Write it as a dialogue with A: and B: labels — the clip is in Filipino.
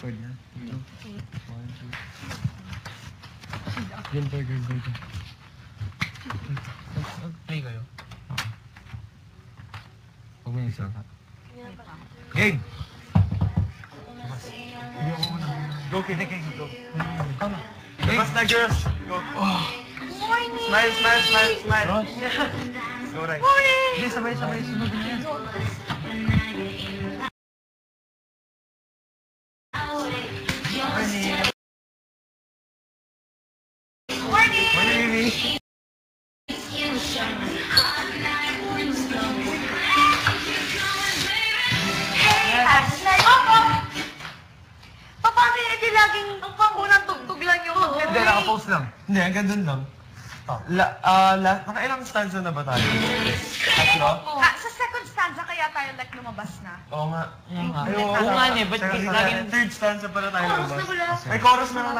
A: Record na. Ito. One, two. Girl boy. girl.
B: Play kayo.
A: Huwag mo yung isa. Game! Go, kid, kid, go. Come on. Labas na, girls! Go. Smile, smile, smile, smile. Go, right. Hindi, sabay, sabay, sunod. Morning.
C: Opo! Paano? Hindi laging unang tugtog lang yung
A: Hindi, nakapost lang.
D: Hindi, dun lang. La, ah, la, nakailang stanza na ba tayo? Tatlo?
C: Ah, sa second stanza kaya tayo like lumabas na.
D: Oo nga.
B: Oo nga.
D: Oo
B: nga, eh, ba't
D: Tsaka sa
B: lagi-
D: third stanza pala tayo
C: Chorus na wala.
D: May chorus na lang.